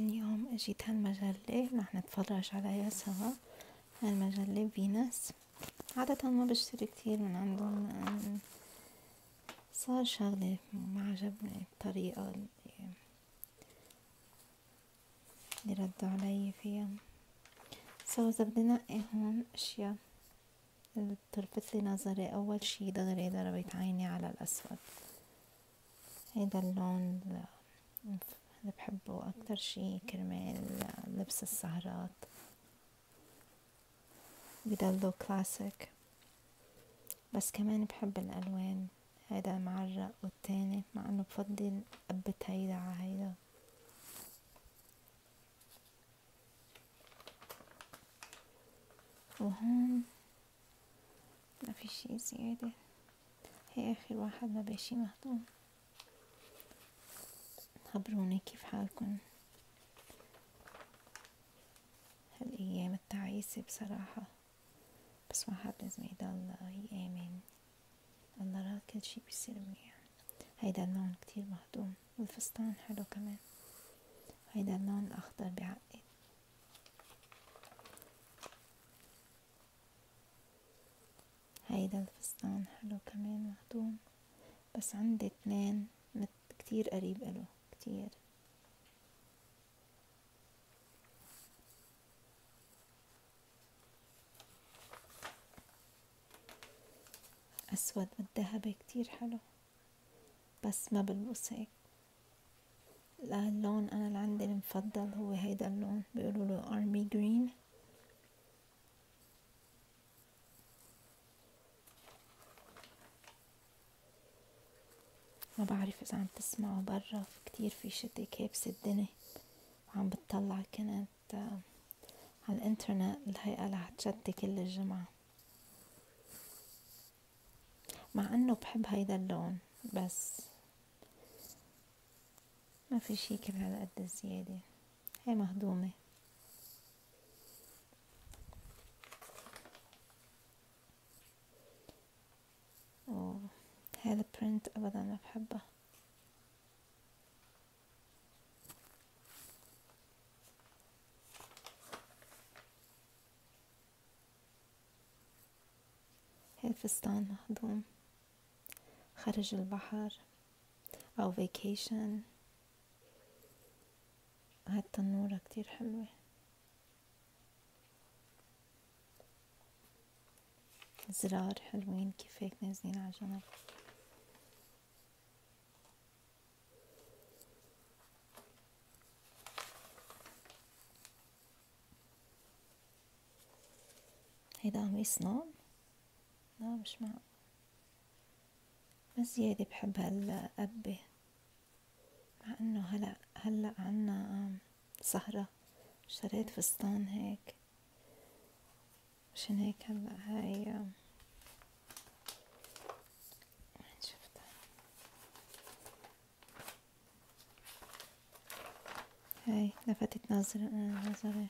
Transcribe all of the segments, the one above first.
اليوم اجيت هالمجلة رح نتفرج عليها سوا هالمجلة فينس عادة ما بشتري كتير من عندهم صار شغلة ما عجبني الطريقة اللي, ردوا علي فيها. so إذا بدي نقي هون أشياء اللي بتلفت لي نظري أول شي دغري ضربت عيني على الأسود. هيدا اللون اللي بحبه أكتر شي كرمال لبس السهرات. بضلوا كلاسيك بس كمان بحب الألوان. هيدا معرق. والتاني مع إنه بفضل قبة هيدا ع هيدا. وهون ما في شي زيادة. هي آخر واحد ما بيشي مهضوم. خبروني كيف حالكن هالأيام التعيسة بصراحة. بس واحد لازم يضل يآمن. الله راد كل شي بيصير منيح. هيدا اللون كتير مهضوم. والفستان حلو كمان. هيدا اللون الأخضر بعقد هيدا الفستان حلو كمان مهضوم. بس عندي اثنين كتير قريب إله كتير. أسود والذهبي كتير حلو بس ما بلبس هيك. لا اللون أنا اللي عندي المفضل هو هيدا اللون بيقولوا له أرمي جرين ما بعرف إذا عم تسمعوا برا كتير في شتي كابس الدنيا. وعم بتطلع كنت آه، على الإنترنت الهيئة رح تشتي كل الجمعة. مع إنه بحب هيدا اللون بس ما في شي كل هالقد الزيادة هي مهضومة. هاي البرنت ابدا ما بحبها هاي الفستان مهضوم خارج البحر. أو vacation. هاي التنورة كتير حلوة. زرار حلوين كيف هيك نازلين على جنب هيدا قميص نوم لا مش معقول بس زيادة بحب هالقبة مع إنه هلا هلا عنا سهرة اشتريت فستان هيك. عشان هيك هلا هاي وين شفتها؟ هاي لفتت نظري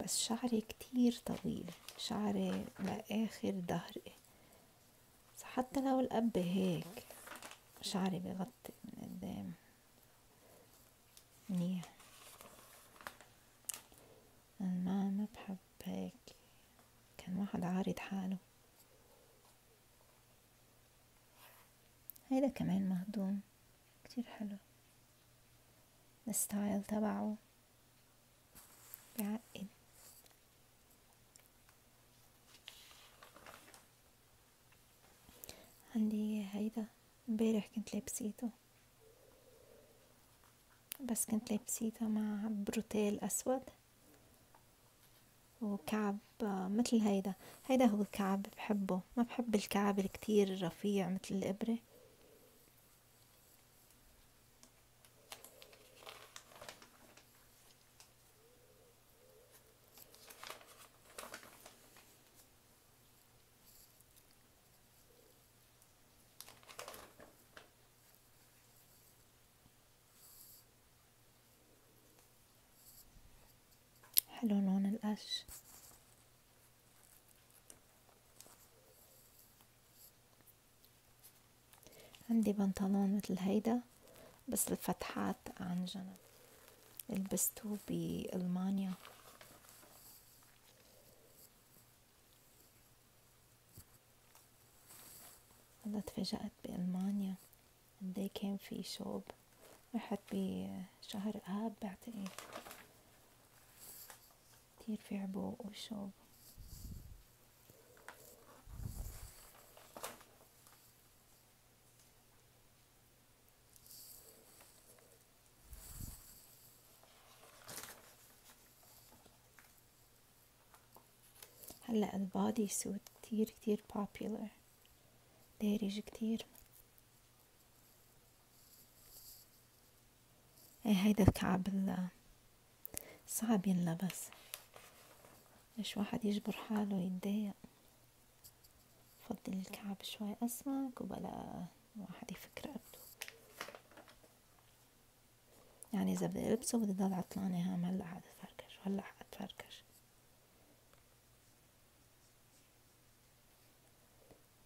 بس شعري كتير طويل شعري لآخر ظهري حتى لو القبة هيك شعري بغطي من قدام. منيح. ما ما بحب هيك كان واحد عارض حاله. هيدا كمان مهضوم. كتير حلو. الستايل تبعه. بعقد عندي هيدا امبارح كنت لابسيته. بس كنت لابسيته مع بروتيل أسود وكعب مثل هيدا. هيدا هو الكعب بحبه. ما بحب الكعب الكتير رفيع مثل الإبرة حلو القش عندي بنطلون مثل هيدا بس الفتحات عن جنب. لبسته بألمانيا. هلا تفاجأت بألمانيا. قدي كان في شوب. رحت بشهر آب بعتقد. كتير في عبوق وشوب. هلأ البادي سوت كتير كتير popular. دارج كتير. إيه هيدا الكعب صعب ينلبس. ليش واحد يجبر حاله يتضايق. بفضل الكعب شوي أسمك وبلا واحد يفك رقبته يعني إذا بدي ألبسه بدي ضل عطلانة هام هلأ حتفركش وهلا حتفركش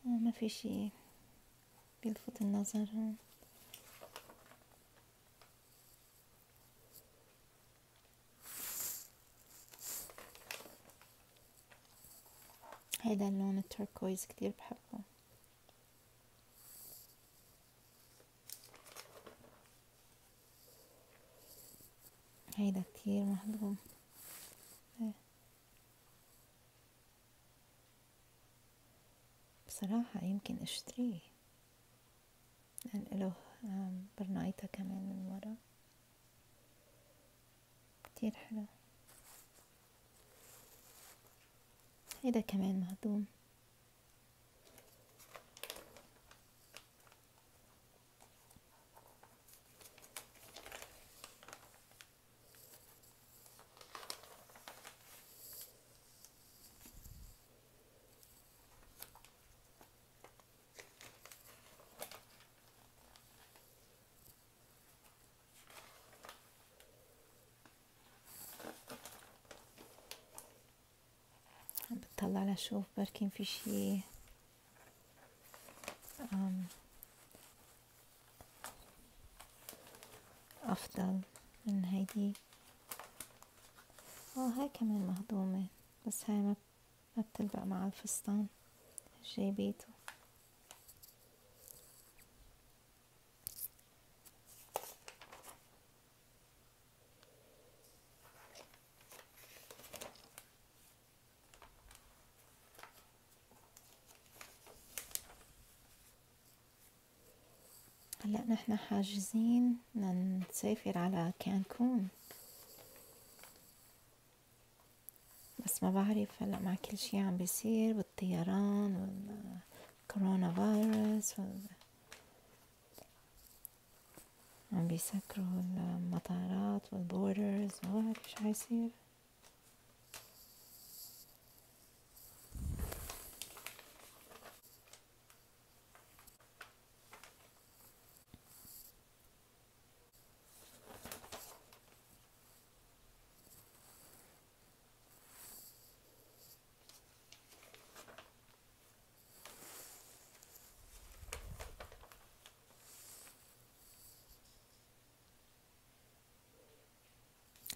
ما في شي بيلفت النظر. هيدا اللون التركويز كتير بحبه. هيدا كتير مهضوم. بصراحة يمكن أشتريه. لأن له برنايتا كمان من ورا. كتير حلو. هيدا كمان مهضوم بطلع لشوف بركين في شي أفضل من هيدي. آه هاي كمان مهضومة بس هاي ما بتلبق مع الفستان جايبيته هلأ نحن حاجزين نسافر على كانكون. بس ما بعرف هلأ مع كل شي عم بيصير بالطيران والكورونا فيروس وال... عم بيسكروا المطارات والبوردرز ما بعرف شو حيصير.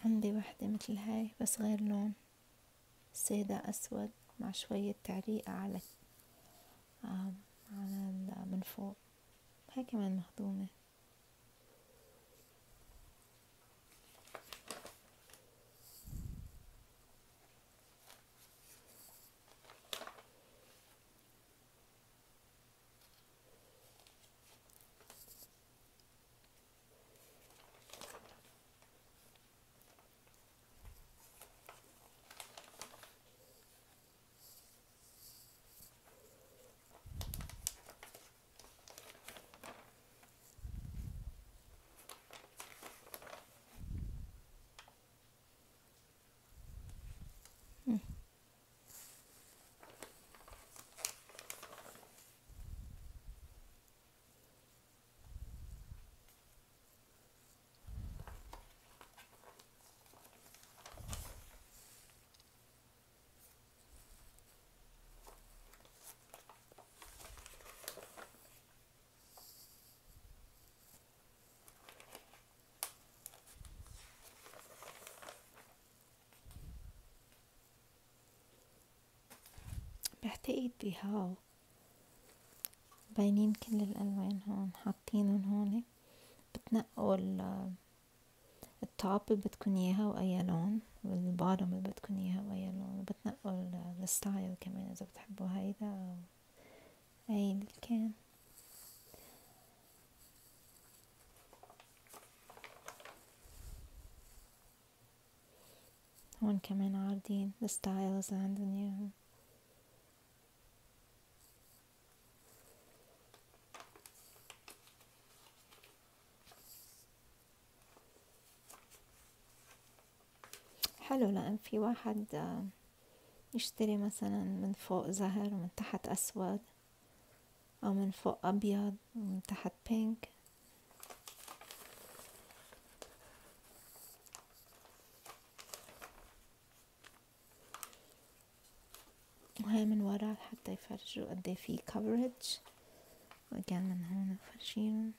عندي وحدة مثل هاي بس غير لون. سادة أسود مع شوية تعريقة على على من فوق. هاي كمان مخدومة. بعتقد بهاو باينين كل الألوان هون. حاطينهم هون. بتنقوا ال top اللي بدكن إياها واي لون وال bottom اللي بدكن إياها واي لون وبتنقوا ال style كمان إذا بتحبوا هيدا أو أي اللي كان. هون كمان عارضين الستايلز عندهم اياهم حلو لأن في واحد آه، يشتري مثلا من فوق زهر ومن تحت أسود أو من فوق أبيض ومن تحت بينك وهي من ورا حتى يفرجوا قد في coverage. وكان من هون فرشينهم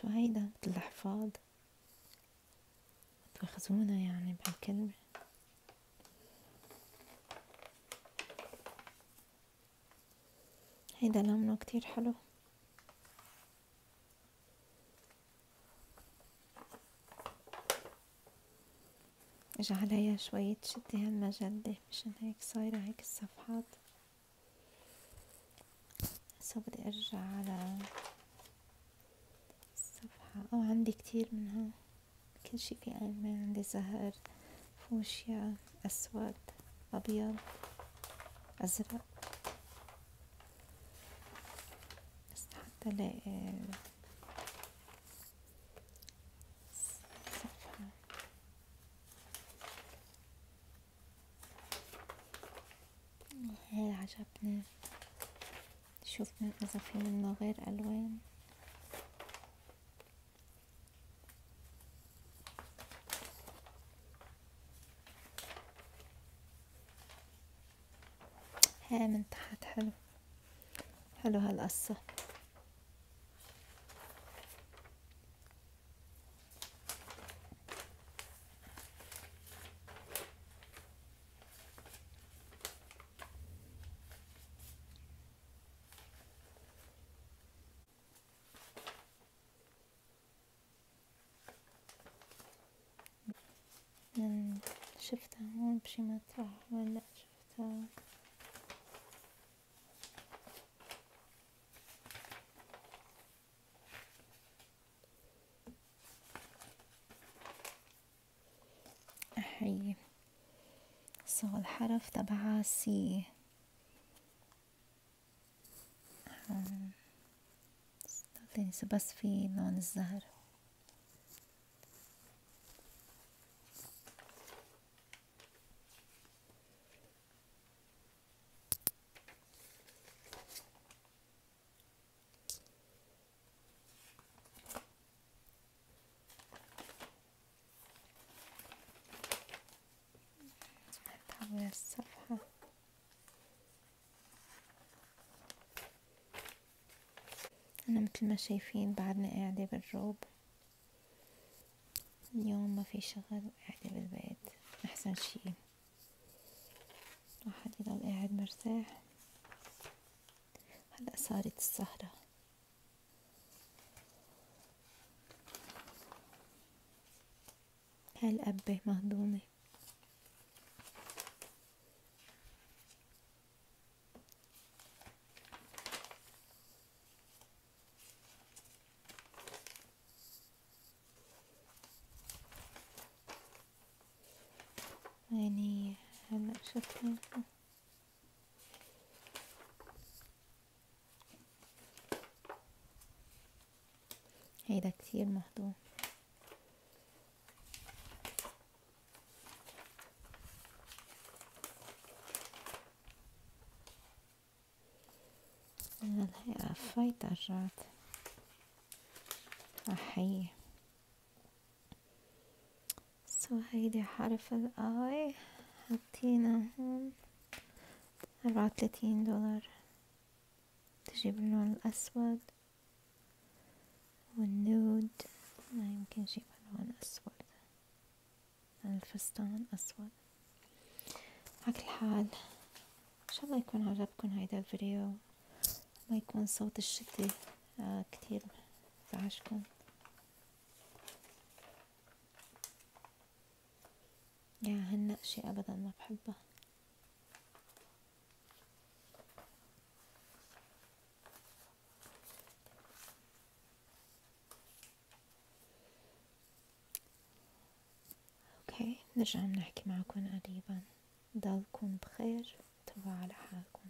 شو هيدا مثل الحفاظ تواخذونا يعني بهالكلمة هيدا لونه كتير حلو. اجى عليها شوية شدي هالمجلة مشان هيك صايرة هيك الصفحات. هسا بدي أرجع على أو عندي كتير منها. كل شي في ألوان عندي زهر فوشيا أسود أبيض أزرق. تلاقي صفحة. هاي عجبني. شوف من إذا في منه غير ألوان. هاي من تحت. حلو. حلو هالقصة. شفتها؟ هون بشي مطرح ولا شفتها هي سو الحرف تبعها سي بس في لون الزهر. أنا مثل ما شايفين بعدنا قاعدة بالروب. اليوم ما في شغل قاعدة بالبيت. أحسن شي. واحد يضل قاعد مرتاح. هلأ صارت السهرة. هالقبة مهضومة. يعني هلا شفتها هيدا كتير مهضوم. هي قفيت رجعت أحيه so هيدي حرف ال I. حطينا هون أربعة وثلاثين دولار. تجيب اللون الأسود وال nude. ما يمكن نجيبها لون أسود الفستان أسود على كل حال إن شاء الله يكون عجبكم هيدا الفيديو. ما يكون صوت الشتي آه كتير زعجكم يا هالنقشة أبدا ما بحبها أوكي نرجع بنحكي معكم قريبا. ضلكم بخير تروحوا على حالكم.